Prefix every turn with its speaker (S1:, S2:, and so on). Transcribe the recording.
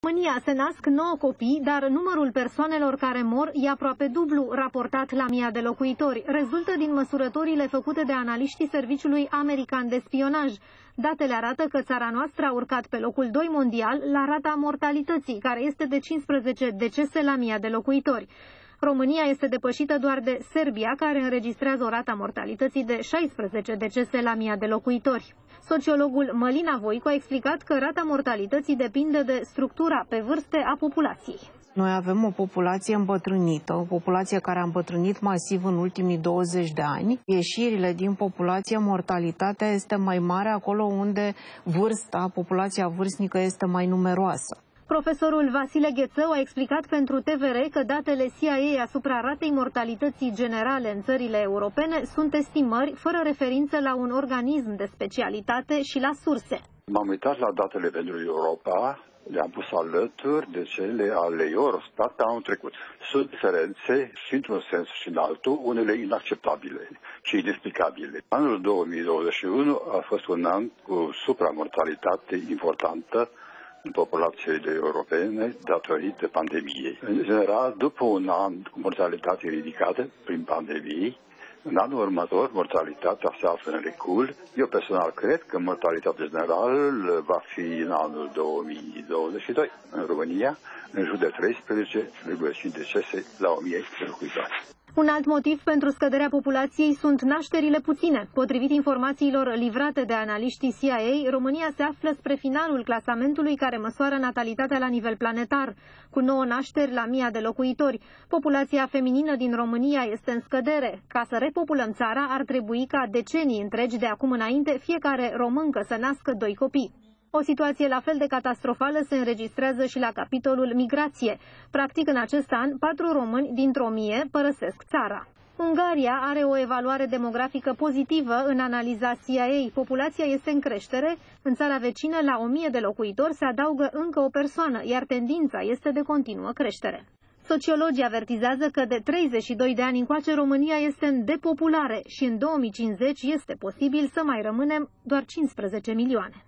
S1: România se nasc 9 copii, dar numărul persoanelor care mor e aproape dublu raportat la mii de locuitori. Rezultă din măsurătorile făcute de analiștii Serviciului American de Spionaj. Datele arată că țara noastră a urcat pe locul 2 mondial la rata mortalității, care este de 15 decese la mii de locuitori. România este depășită doar de Serbia, care înregistrează o rata mortalității de 16 decese la mii de locuitori. Sociologul Mălina Voicu a explicat că rata mortalității depinde de structura pe vârste a populației.
S2: Noi avem o populație îmbătrânită, o populație care a îmbătrânit masiv în ultimii 20 de ani. Ieșirile din populație, mortalitatea este mai mare acolo unde vârsta, populația vârstnică este mai numeroasă.
S1: Profesorul Vasile Ghețău a explicat pentru TVR că datele CIA asupra ratei mortalității generale în țările europene sunt estimări fără referință la un organism de specialitate și la surse.
S3: M-am uitat la datele pentru Europa, le-am pus alături de cele ale Eurostat pe anul trecut. Sunt diferențe și într-un sens și în altul, unele inacceptabile și inexplicabile. Anul 2021 a fost un an cu supramortalitate importantă în populațiile europene datorită pandemiei. În general, după un an cu mortalitate ridicată prin pandemie, în anul următor, mortalitatea se află în recul. Eu personal cred că mortalitatea generală va fi în anul 2022 în România, în jur de 13,5 decese la 1000 de locuitori.
S1: Un alt motiv pentru scăderea populației sunt nașterile puține. Potrivit informațiilor livrate de analiștii CIA, România se află spre finalul clasamentului care măsoară natalitatea la nivel planetar, cu 9 nașteri la mii de locuitori. Populația feminină din România este în scădere. Ca să repopulăm țara, ar trebui ca decenii întregi de acum înainte fiecare româncă să nască doi copii. O situație la fel de catastrofală se înregistrează și la capitolul migrație. Practic, în acest an, patru români dintr-o mie părăsesc țara. Ungaria are o evaluare demografică pozitivă în analiza CIA. Populația este în creștere. În țara vecină, la 1000 de locuitori, se adaugă încă o persoană, iar tendința este de continuă creștere. Sociologii avertizează că de 32 de ani încoace România este în depopulare și în 2050 este posibil să mai rămânem doar 15 milioane.